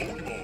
Mundo.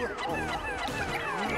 やった!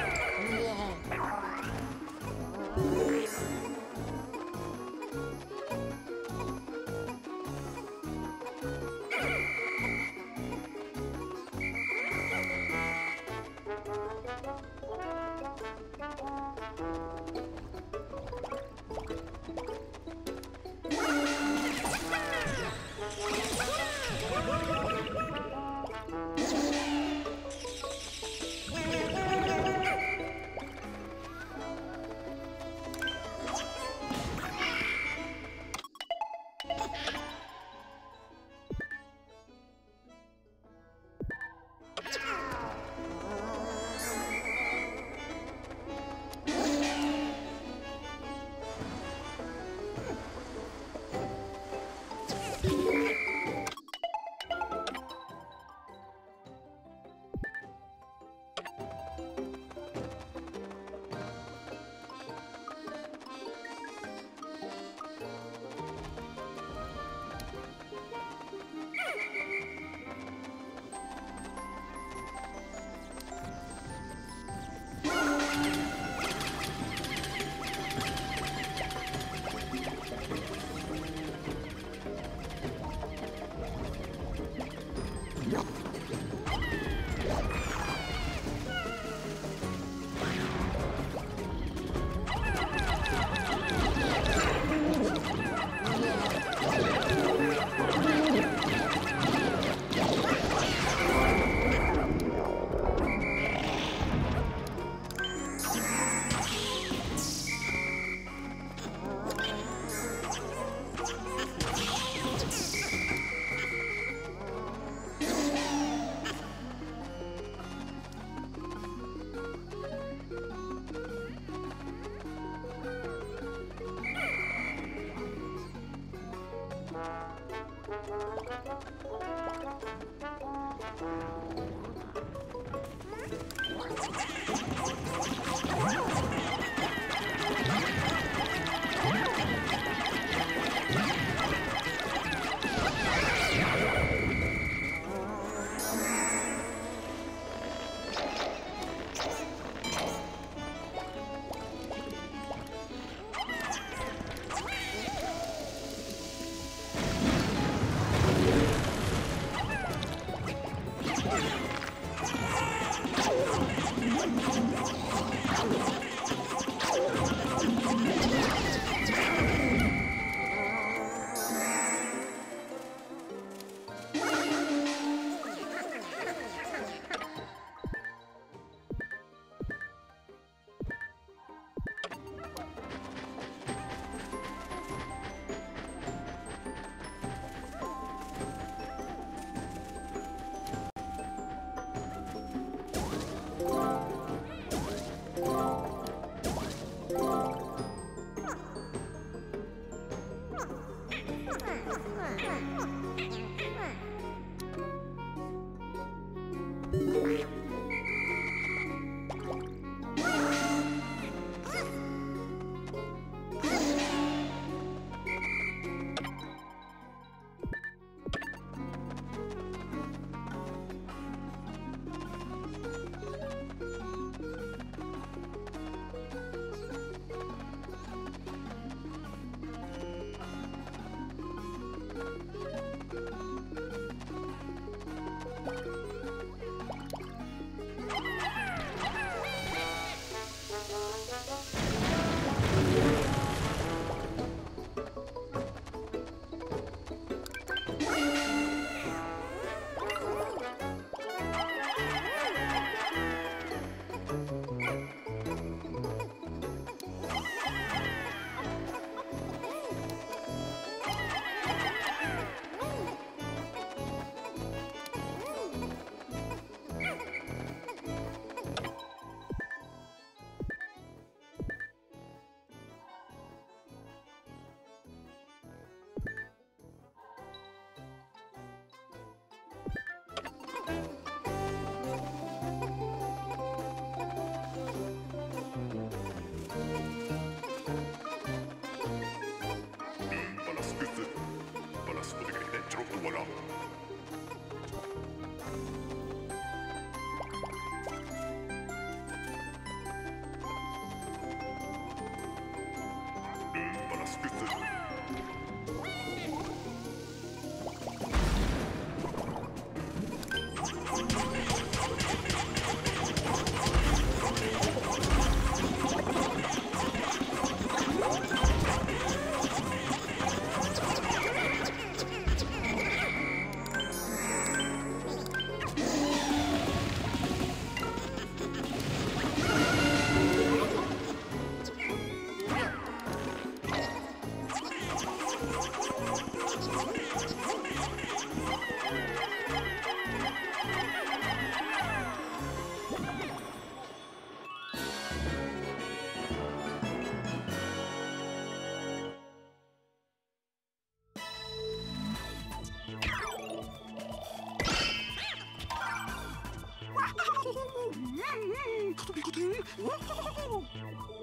コトピコテン